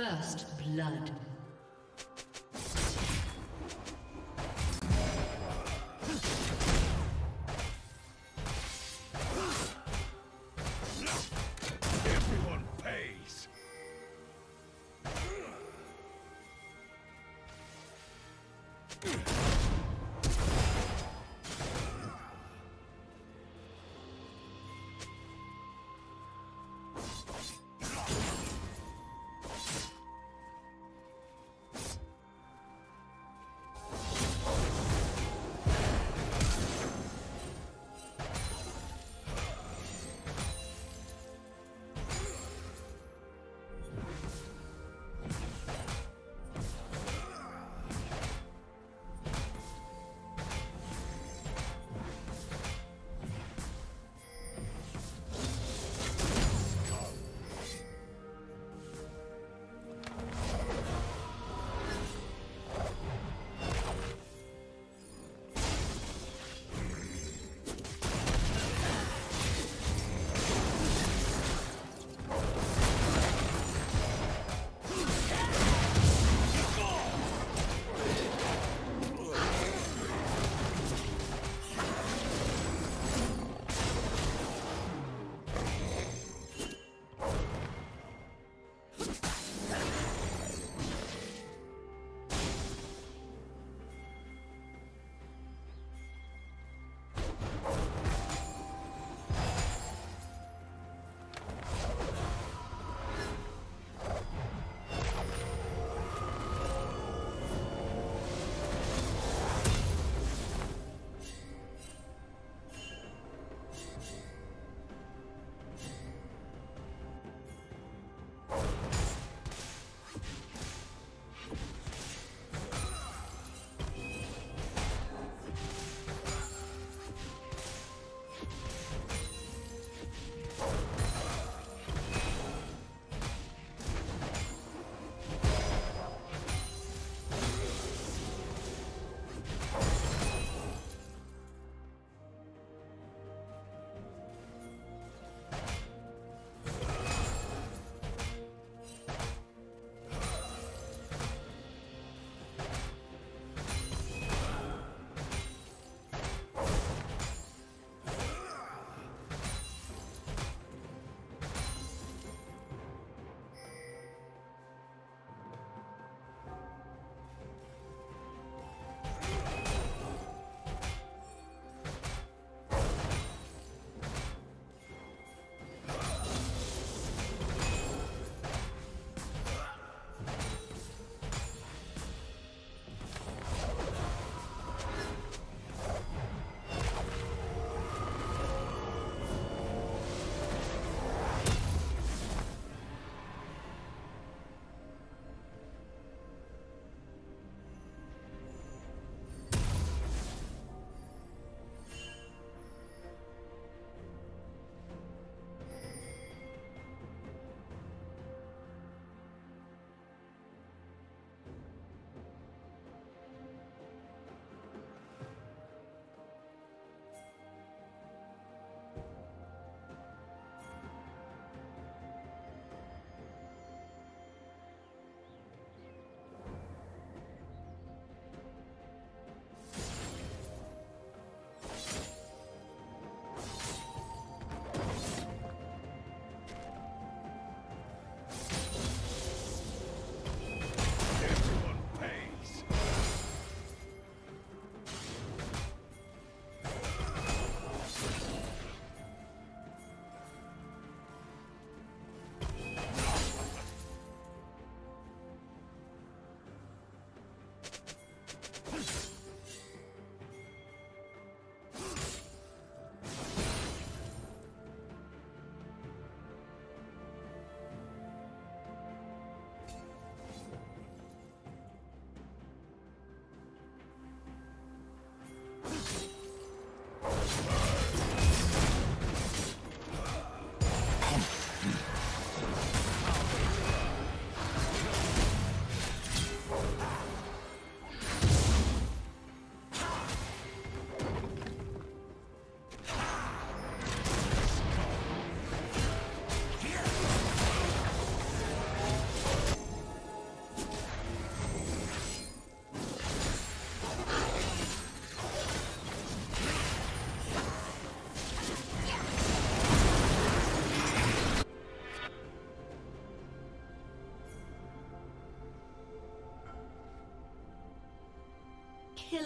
First blood.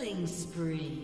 Killing spree.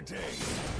Not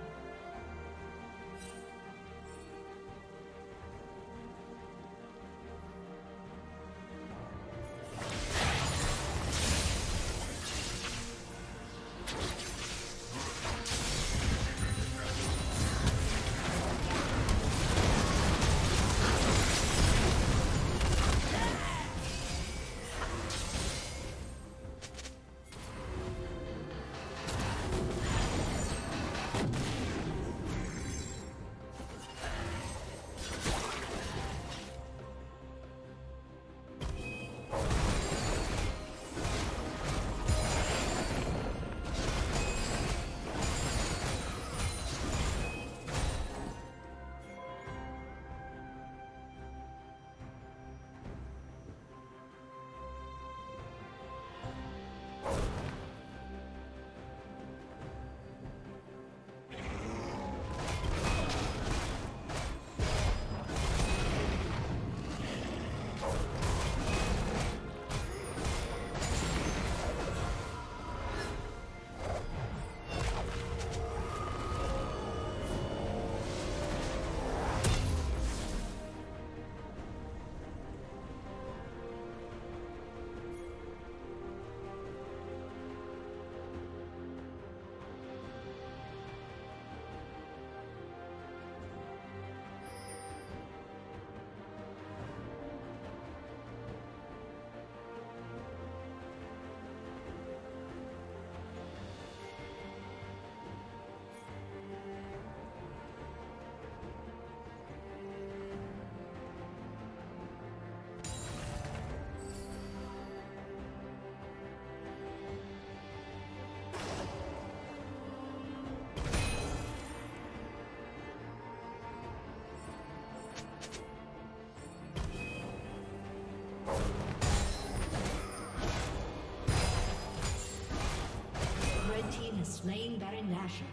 Slain Baron Nashor.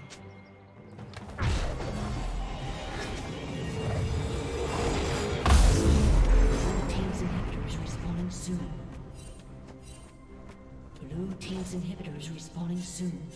Team's inhibitors respawning soon. Blue Team's inhibitors respawning soon.